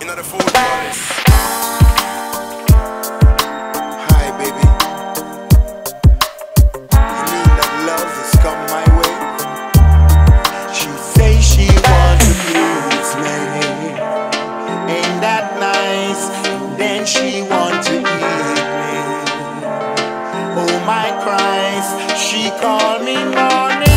The. Hi, baby. You mean that love has come my way? She say she wants to please me. Ain't that nice? Then she want to me. Oh my Christ, she call me morning,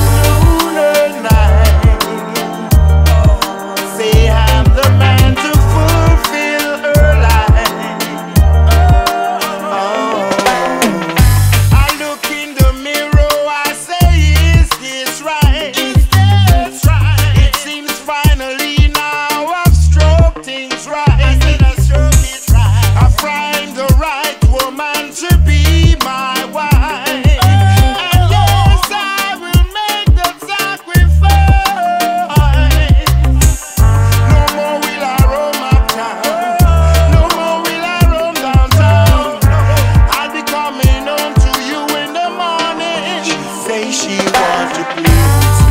say she want to please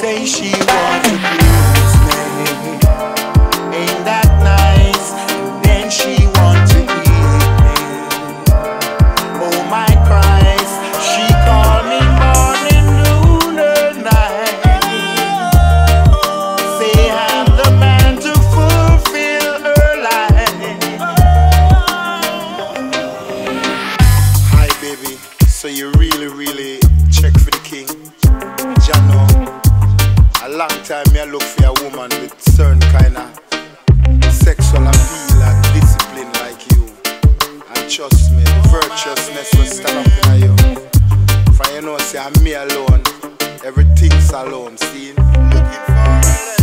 say she wants to please me. Ain't that nice? Then she want to eat me. Oh my Christ, she call me morning, noon, and night. Say I'm the man to fulfill her life. Hi, baby. So you really time me I look for a woman with certain kind of sexual appeal and discipline like you. And trust me, the virtuousness will stand up in you. For you know, say I'm me alone. Everything's alone, see? Looking for